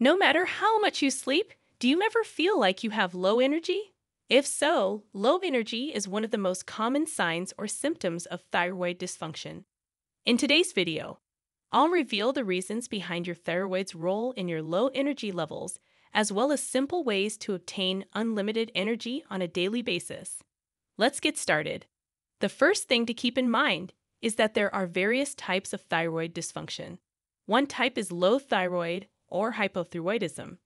No matter how much you sleep, do you ever feel like you have low energy? If so, low energy is one of the most common signs or symptoms of thyroid dysfunction. In today's video, I'll reveal the reasons behind your thyroid's role in your low energy levels, as well as simple ways to obtain unlimited energy on a daily basis. Let's get started. The first thing to keep in mind is that there are various types of thyroid dysfunction. One type is low thyroid or hypothyroidism.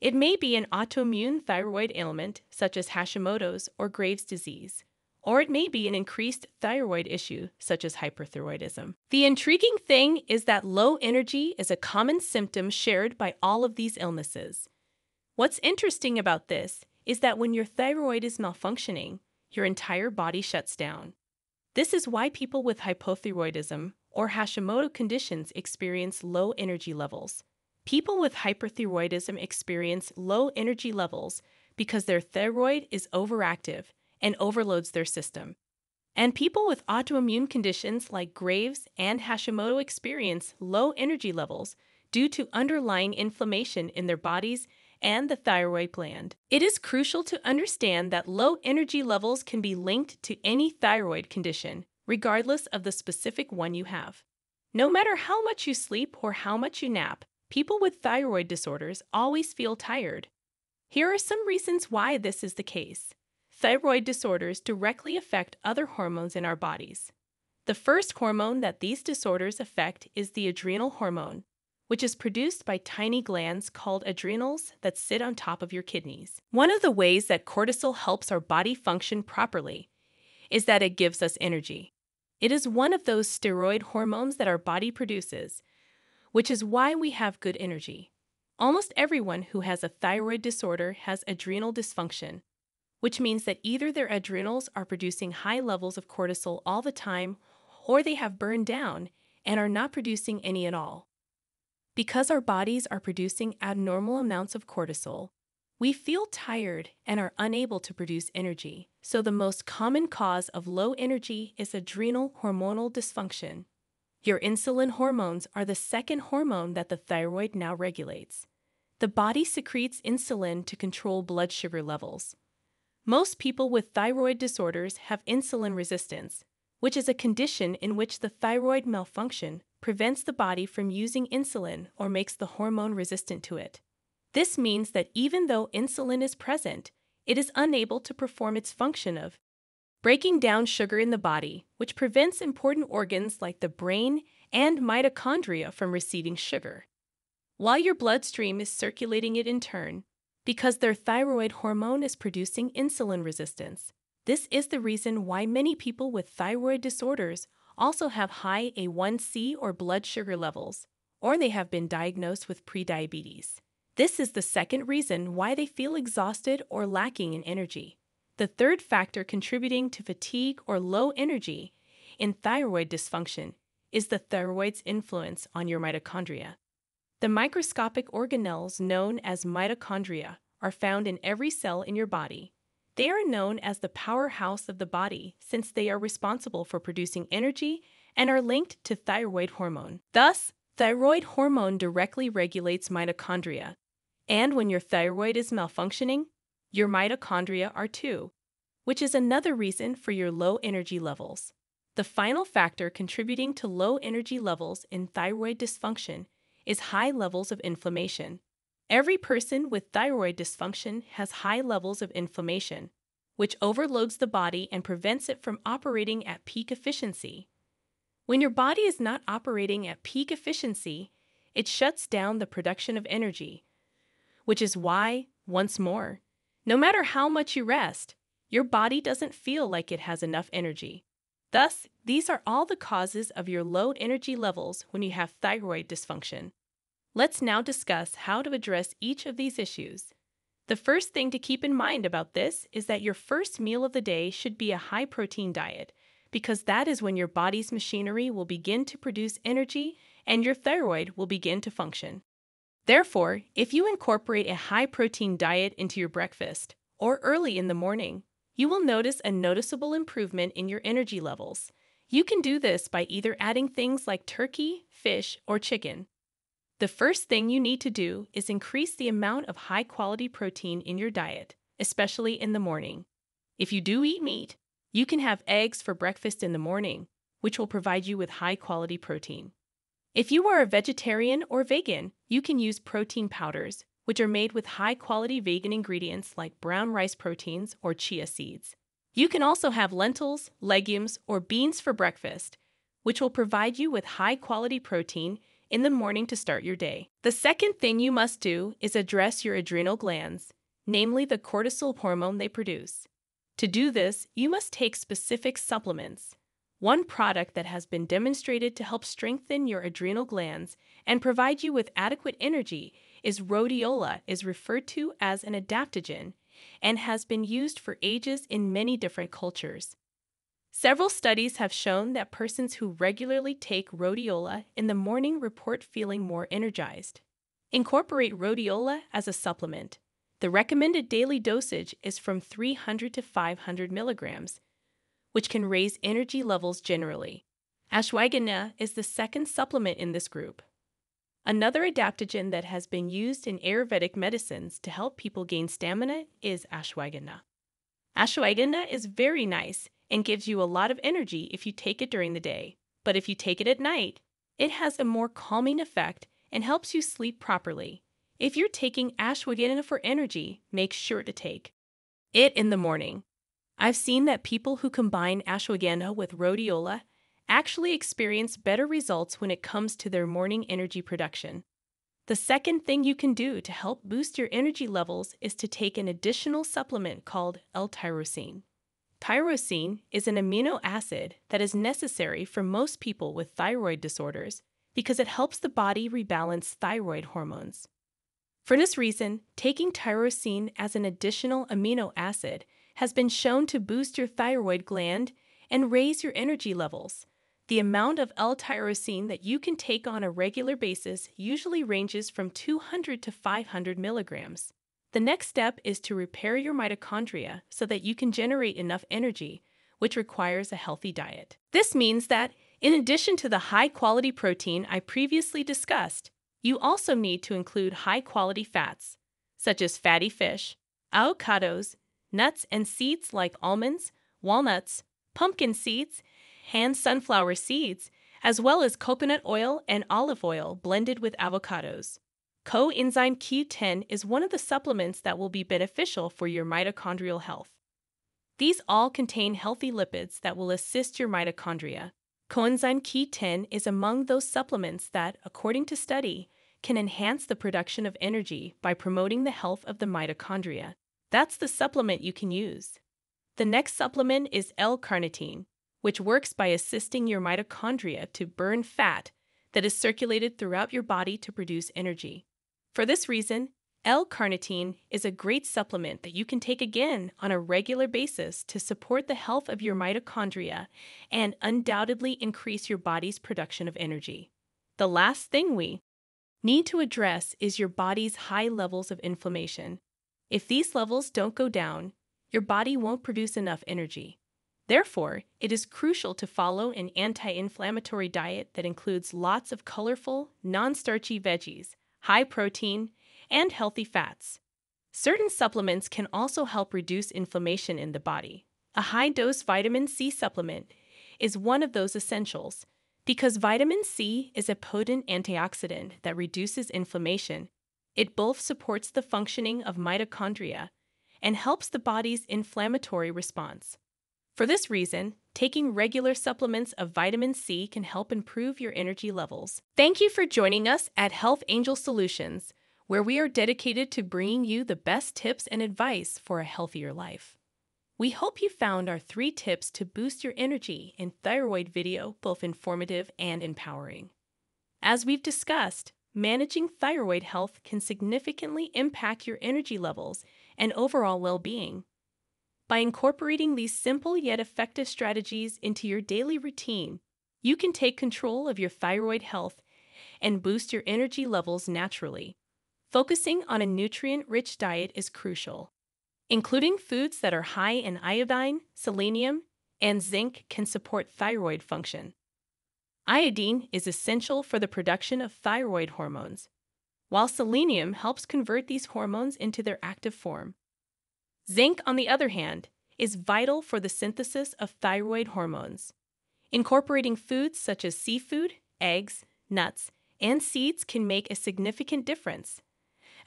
It may be an autoimmune thyroid ailment, such as Hashimoto's or Graves' disease, or it may be an increased thyroid issue, such as hyperthyroidism. The intriguing thing is that low energy is a common symptom shared by all of these illnesses. What's interesting about this is that when your thyroid is malfunctioning, your entire body shuts down. This is why people with hypothyroidism or Hashimoto conditions experience low energy levels. People with hyperthyroidism experience low energy levels because their thyroid is overactive and overloads their system. And people with autoimmune conditions like Graves and Hashimoto experience low energy levels due to underlying inflammation in their bodies and the thyroid gland. It is crucial to understand that low energy levels can be linked to any thyroid condition, regardless of the specific one you have. No matter how much you sleep or how much you nap, People with thyroid disorders always feel tired. Here are some reasons why this is the case. Thyroid disorders directly affect other hormones in our bodies. The first hormone that these disorders affect is the adrenal hormone, which is produced by tiny glands called adrenals that sit on top of your kidneys. One of the ways that cortisol helps our body function properly is that it gives us energy. It is one of those steroid hormones that our body produces which is why we have good energy. Almost everyone who has a thyroid disorder has adrenal dysfunction, which means that either their adrenals are producing high levels of cortisol all the time or they have burned down and are not producing any at all. Because our bodies are producing abnormal amounts of cortisol, we feel tired and are unable to produce energy. So, the most common cause of low energy is adrenal hormonal dysfunction. Your insulin hormones are the second hormone that the thyroid now regulates. The body secretes insulin to control blood sugar levels. Most people with thyroid disorders have insulin resistance, which is a condition in which the thyroid malfunction prevents the body from using insulin or makes the hormone resistant to it. This means that even though insulin is present, it is unable to perform its function of breaking down sugar in the body, which prevents important organs like the brain and mitochondria from receiving sugar. While your bloodstream is circulating it in turn, because their thyroid hormone is producing insulin resistance. This is the reason why many people with thyroid disorders also have high A1C or blood sugar levels, or they have been diagnosed with prediabetes. This is the second reason why they feel exhausted or lacking in energy. The third factor contributing to fatigue or low energy in thyroid dysfunction is the thyroid's influence on your mitochondria. The microscopic organelles known as mitochondria are found in every cell in your body. They are known as the powerhouse of the body since they are responsible for producing energy and are linked to thyroid hormone. Thus, thyroid hormone directly regulates mitochondria. And when your thyroid is malfunctioning, your mitochondria are too, which is another reason for your low energy levels. The final factor contributing to low energy levels in thyroid dysfunction is high levels of inflammation. Every person with thyroid dysfunction has high levels of inflammation, which overloads the body and prevents it from operating at peak efficiency. When your body is not operating at peak efficiency, it shuts down the production of energy, which is why, once more, no matter how much you rest, your body doesn't feel like it has enough energy. Thus, these are all the causes of your low energy levels when you have thyroid dysfunction. Let's now discuss how to address each of these issues. The first thing to keep in mind about this is that your first meal of the day should be a high protein diet, because that is when your body's machinery will begin to produce energy and your thyroid will begin to function. Therefore, if you incorporate a high protein diet into your breakfast or early in the morning, you will notice a noticeable improvement in your energy levels. You can do this by either adding things like turkey, fish, or chicken. The first thing you need to do is increase the amount of high quality protein in your diet, especially in the morning. If you do eat meat, you can have eggs for breakfast in the morning, which will provide you with high quality protein. If you are a vegetarian or vegan, you can use protein powders, which are made with high quality vegan ingredients like brown rice proteins or chia seeds. You can also have lentils, legumes, or beans for breakfast, which will provide you with high quality protein in the morning to start your day. The second thing you must do is address your adrenal glands, namely the cortisol hormone they produce. To do this, you must take specific supplements. One product that has been demonstrated to help strengthen your adrenal glands and provide you with adequate energy is rhodiola is referred to as an adaptogen and has been used for ages in many different cultures. Several studies have shown that persons who regularly take rhodiola in the morning report feeling more energized. Incorporate rhodiola as a supplement. The recommended daily dosage is from 300 to 500 milligrams, which can raise energy levels generally. Ashwagandha is the second supplement in this group. Another adaptogen that has been used in Ayurvedic medicines to help people gain stamina is ashwagandha. Ashwagandha is very nice and gives you a lot of energy if you take it during the day. But if you take it at night, it has a more calming effect and helps you sleep properly. If you're taking ashwagandha for energy, make sure to take it in the morning. I've seen that people who combine ashwagandha with rhodiola actually experience better results when it comes to their morning energy production. The second thing you can do to help boost your energy levels is to take an additional supplement called L-tyrosine. Tyrosine is an amino acid that is necessary for most people with thyroid disorders because it helps the body rebalance thyroid hormones. For this reason, taking tyrosine as an additional amino acid has been shown to boost your thyroid gland and raise your energy levels. The amount of L-tyrosine that you can take on a regular basis usually ranges from 200 to 500 milligrams. The next step is to repair your mitochondria so that you can generate enough energy, which requires a healthy diet. This means that, in addition to the high quality protein I previously discussed, you also need to include high quality fats, such as fatty fish, avocados, nuts and seeds like almonds, walnuts, pumpkin seeds, and sunflower seeds, as well as coconut oil and olive oil blended with avocados. Coenzyme Q10 is one of the supplements that will be beneficial for your mitochondrial health. These all contain healthy lipids that will assist your mitochondria. Coenzyme Q10 is among those supplements that, according to study, can enhance the production of energy by promoting the health of the mitochondria. That's the supplement you can use. The next supplement is L-carnitine, which works by assisting your mitochondria to burn fat that is circulated throughout your body to produce energy. For this reason, L-carnitine is a great supplement that you can take again on a regular basis to support the health of your mitochondria and undoubtedly increase your body's production of energy. The last thing we need to address is your body's high levels of inflammation. If these levels don't go down, your body won't produce enough energy. Therefore, it is crucial to follow an anti inflammatory diet that includes lots of colorful, non starchy veggies high protein, and healthy fats. Certain supplements can also help reduce inflammation in the body. A high dose vitamin C supplement is one of those essentials because vitamin C is a potent antioxidant that reduces inflammation. It both supports the functioning of mitochondria and helps the body's inflammatory response. For this reason, taking regular supplements of vitamin C can help improve your energy levels. Thank you for joining us at Health Angel Solutions, where we are dedicated to bringing you the best tips and advice for a healthier life. We hope you found our three tips to boost your energy in thyroid video both informative and empowering. As we've discussed, managing thyroid health can significantly impact your energy levels and overall well being. By incorporating these simple yet effective strategies into your daily routine, you can take control of your thyroid health and boost your energy levels naturally. Focusing on a nutrient rich diet is crucial. Including foods that are high in iodine, selenium, and zinc can support thyroid function. Iodine is essential for the production of thyroid hormones, while selenium helps convert these hormones into their active form. Zinc, on the other hand, is vital for the synthesis of thyroid hormones. Incorporating foods such as seafood, eggs, nuts, and seeds can make a significant difference.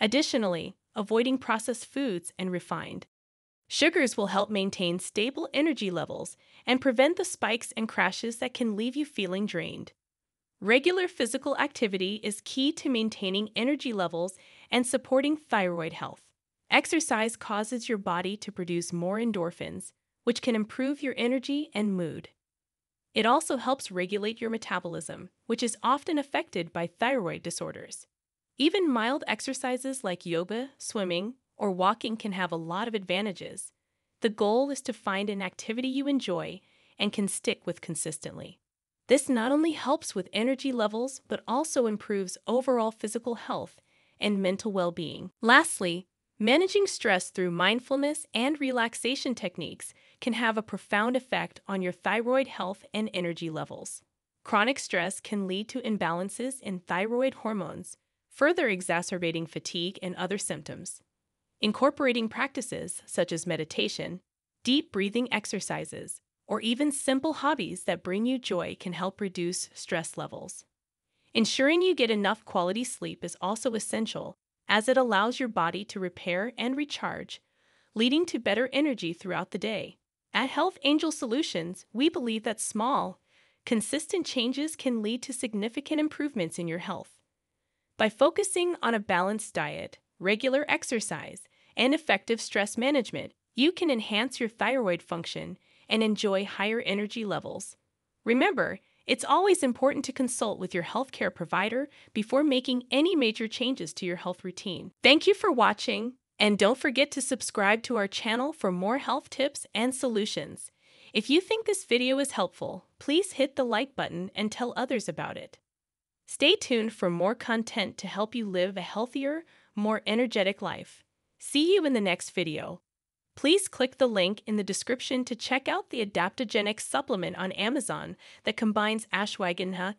Additionally, avoiding processed foods and refined sugars will help maintain stable energy levels and prevent the spikes and crashes that can leave you feeling drained. Regular physical activity is key to maintaining energy levels and supporting thyroid health. Exercise causes your body to produce more endorphins, which can improve your energy and mood. It also helps regulate your metabolism, which is often affected by thyroid disorders. Even mild exercises like yoga, swimming, or walking can have a lot of advantages. The goal is to find an activity you enjoy and can stick with consistently. This not only helps with energy levels, but also improves overall physical health and mental well being. Lastly, managing stress through mindfulness and relaxation techniques can have a profound effect on your thyroid health and energy levels. Chronic stress can lead to imbalances in thyroid hormones, further exacerbating fatigue and other symptoms. Incorporating practices such as meditation, deep breathing exercises, or even simple hobbies that bring you joy can help reduce stress levels. Ensuring you get enough quality sleep is also essential as it allows your body to repair and recharge, leading to better energy throughout the day. At Health Angel Solutions, we believe that small, consistent changes can lead to significant improvements in your health. By focusing on a balanced diet, regular exercise, and effective stress management, you can enhance your thyroid function and enjoy higher energy levels. Remember, it's always important to consult with your healthcare provider before making any major changes to your health routine. Thank you for watching, and don't forget to subscribe to our channel for more health tips and solutions. If you think this video is helpful, please hit the like button and tell others about it. Stay tuned for more content to help you live a healthier, more energetic life. See you in the next video. Please click the link in the description to check out the adaptogenic supplement on Amazon that combines ashwagandha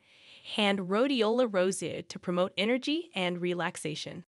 and rhodiola rosea to promote energy and relaxation.